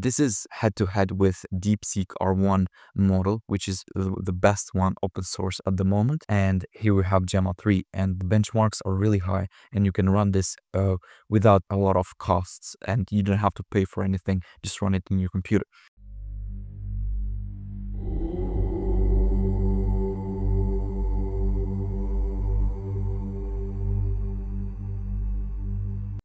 this is head to head with DeepSeek R1 model, which is the best one open source at the moment. And here we have Gemma 3 and the benchmarks are really high and you can run this uh, without a lot of costs and you don't have to pay for anything. Just run it in your computer.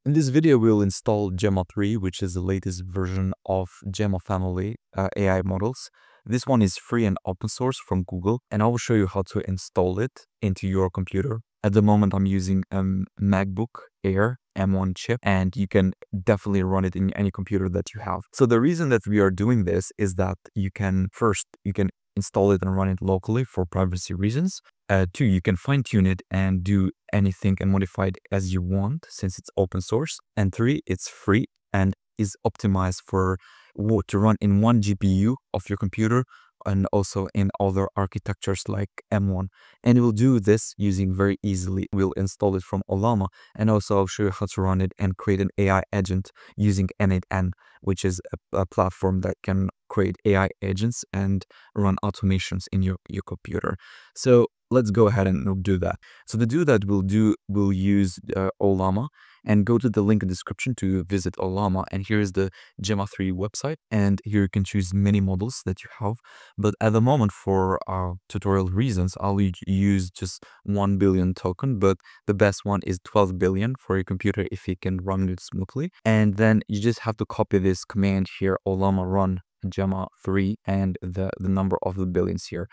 In this video, we'll install Gemma 3, which is the latest version of Gemma family uh, AI models. This one is free and open source from Google, and I will show you how to install it into your computer. At the moment, I'm using a MacBook Air M1 chip, and you can definitely run it in any computer that you have. So the reason that we are doing this is that you can first, you can install it and run it locally for privacy reasons. Uh, two, you can fine tune it and do anything and modify it as you want since it's open source. And three, it's free and is optimized for what to run in one GPU of your computer and also in other architectures like M1. And we'll do this using very easily. We'll install it from Ollama and also I'll show you how to run it and create an AI agent using n8n, which is a, a platform that can create AI agents and run automations in your, your computer. So let's go ahead and do that. So to do that, we'll do we'll use uh, Ollama and go to the link in the description to visit Ollama. And here is the Gemma 3 website. And here you can choose many models that you have. But at the moment, for uh, tutorial reasons, I'll use just 1 billion token. But the best one is 12 billion for your computer if it can run it smoothly. And then you just have to copy this command here, Ollama run Gemma 3 and the, the number of the billions here.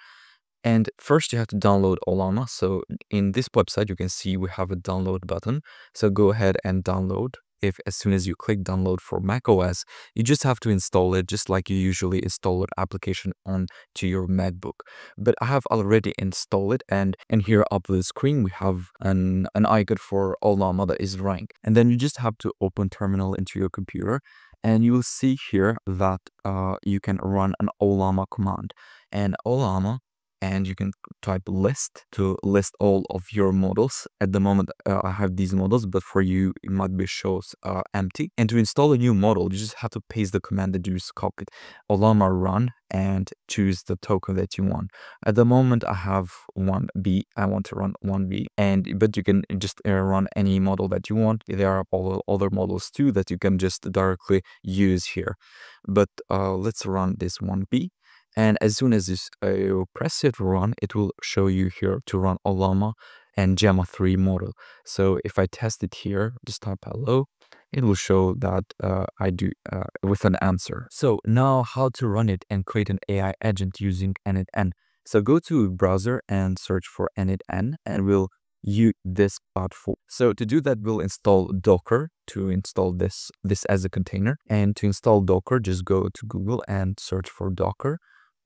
And first you have to download Ollama. So in this website, you can see we have a download button. So go ahead and download. If as soon as you click download for macOS, you just have to install it just like you usually install an application onto your MacBook. But I have already installed it and, and here up the screen, we have an, an icon for Ollama that is rank. And then you just have to open terminal into your computer and you will see here that uh, you can run an Ollama command. And Ollama and you can type list to list all of your models. At the moment, uh, I have these models, but for you, it might be shows uh, empty. And to install a new model, you just have to paste the command that you just copied. Ollama run and choose the token that you want. At the moment, I have 1B. I want to run 1B, and but you can just uh, run any model that you want. There are all other models too that you can just directly use here. But uh, let's run this 1B and as soon as this, uh, you press it run, it will show you here to run Ollama and Gemma 3 model. So if I test it here, just type hello, it will show that uh, I do uh, with an answer. So now how to run it and create an AI agent using n8n. So go to browser and search for n8n and we'll use this platform. So to do that, we'll install Docker to install this, this as a container. And to install Docker, just go to Google and search for Docker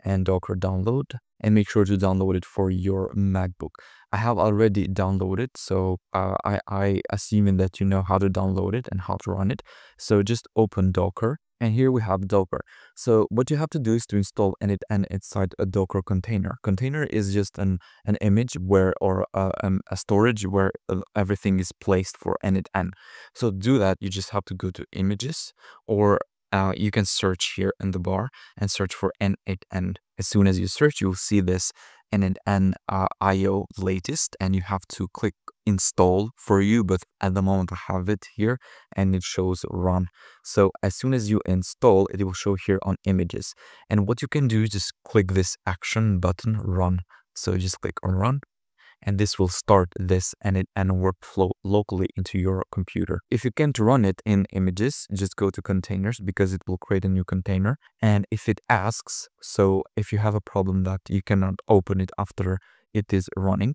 and Docker download and make sure to download it for your MacBook. I have already downloaded, so uh, I, I assuming that you know how to download it and how to run it. So just open Docker and here we have Docker. So what you have to do is to install and inside a Docker container. Container is just an, an image where or uh, um, a storage where uh, everything is placed for n8n. So to do that, you just have to go to images or uh, you can search here in the bar and search for n8n. As soon as you search, you'll see this n8n uh, IO latest and you have to click install for you. But at the moment I have it here and it shows run. So as soon as you install, it will show here on images. And what you can do is just click this action button run. So just click on run and this will start this and workflow locally into your computer. If you can't run it in images, just go to containers because it will create a new container. And if it asks, so if you have a problem that you cannot open it after it is running,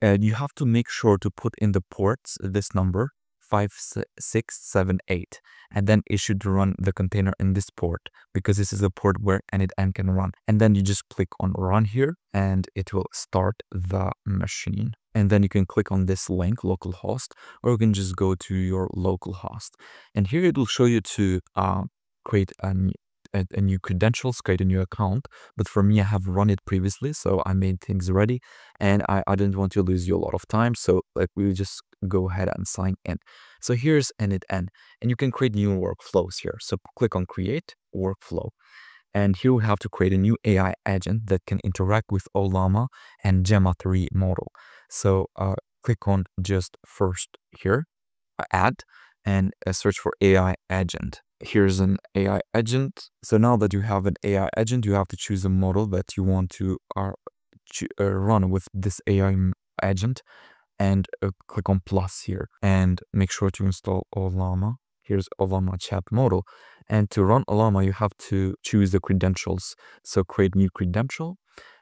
and you have to make sure to put in the ports this number 5678 and then it should run the container in this port because this is a port where n8n can run. And then you just click on run here and it will start the machine. And then you can click on this link localhost or you can just go to your localhost and here it will show you to uh, create a a, a, new credentials, create a new account. But for me, I have run it previously, so I made things ready and I, I didn't want to lose you a lot of time. So like we just go ahead and sign in. So here's n8n, and you can create new workflows here. So click on create workflow. And here we have to create a new AI agent that can interact with Ollama and Gemma 3 model. So uh, click on just first here, uh, add, and a search for AI agent. Here's an AI agent. So now that you have an AI agent, you have to choose a model that you want to uh, uh, run with this AI agent and uh, click on plus here and make sure to install Ollama. Here's Ollama chat model. And to run Ollama, you have to choose the credentials. So create new credential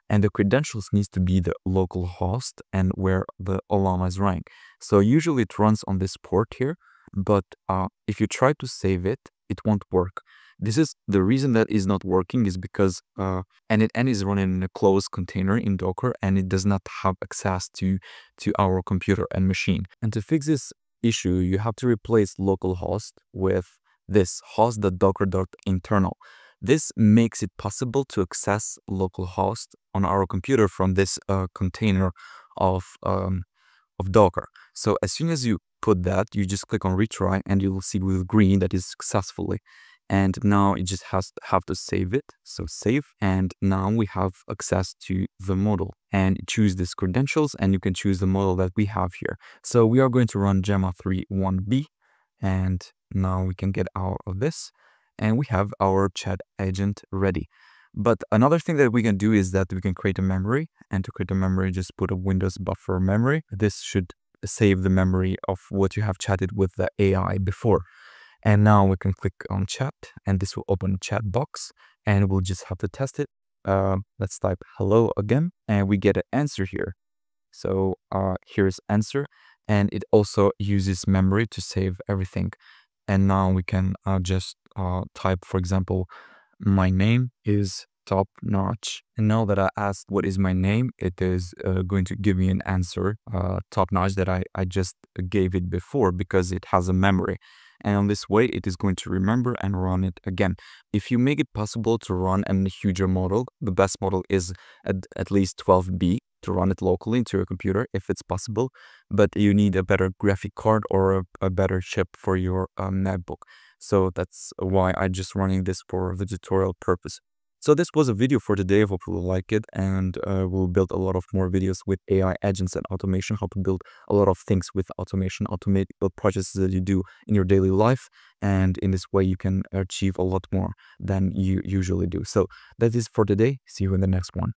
and the credentials needs to be the local host and where the Ollama is running. So usually it runs on this port here, but uh, if you try to save it, it won't work. This is the reason that is not working is because uh, n8n is running in a closed container in Docker and it does not have access to to our computer and machine. And to fix this issue, you have to replace localhost with this host.docker.internal. This makes it possible to access localhost on our computer from this uh, container of um, of Docker. So as soon as you put that, you just click on retry and you'll see with green that is successfully. And now it just has have to save it. So save and now we have access to the model. And choose these credentials and you can choose the model that we have here. So we are going to run gemma 3 1b and now we can get out of this. And we have our chat agent ready. But another thing that we can do is that we can create a memory. And to create a memory just put a windows buffer memory. This should save the memory of what you have chatted with the ai before and now we can click on chat and this will open chat box and we'll just have to test it. Uh, let's type hello again and we get an answer here. So uh, here's answer and it also uses memory to save everything. And now we can uh, just uh, type, for example, my name is top notch. And now that I asked what is my name, it is uh, going to give me an answer uh, top notch that I, I just gave it before because it has a memory and on this way it is going to remember and run it again. If you make it possible to run a huger model, the best model is at, at least 12B to run it locally into your computer if it's possible, but you need a better graphic card or a, a better chip for your um, netbook. So that's why I'm just running this for the tutorial purpose. So this was a video for today. I hope you like it and uh, we'll build a lot of more videos with AI agents and automation, how to build a lot of things with automation, automate build processes that you do in your daily life. And in this way, you can achieve a lot more than you usually do. So that is for today. See you in the next one.